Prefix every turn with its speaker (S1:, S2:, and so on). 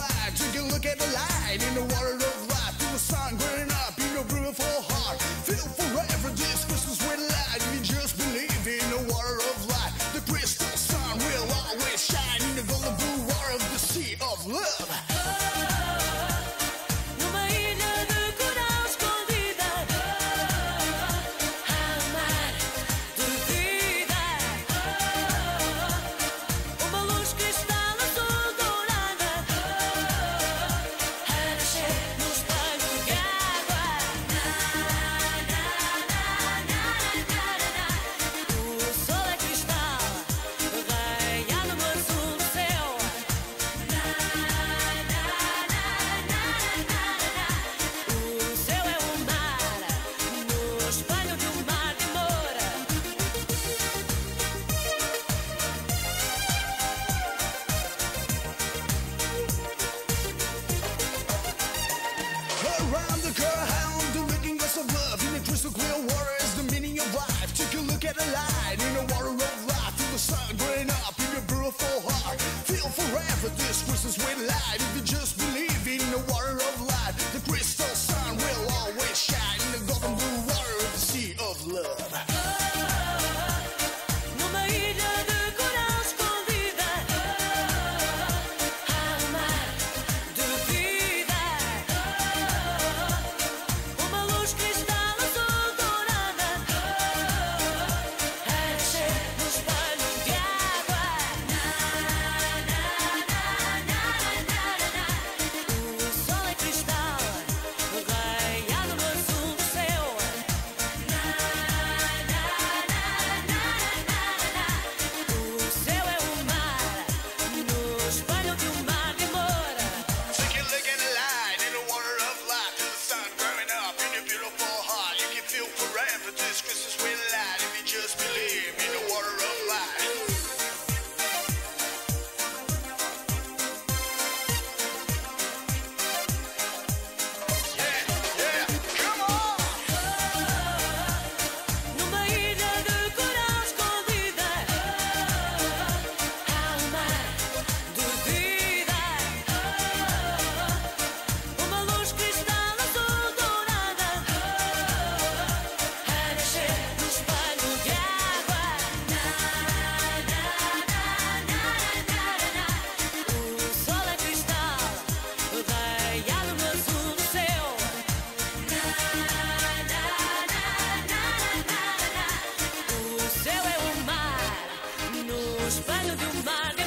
S1: pride. Take a look at the light in the water of life. Feel the sun growing up in your beautiful heart. Feel forever this Christmas with light. You just believe in the water of life. The crystal sun will always shine in the golden blue water of the sea of love. Just a real water is the meaning of life. Take a look at the light in a water of life. Feel the sun growing up in your beautiful heart. Feel forever this Christmas.
S2: no espelho de um mar.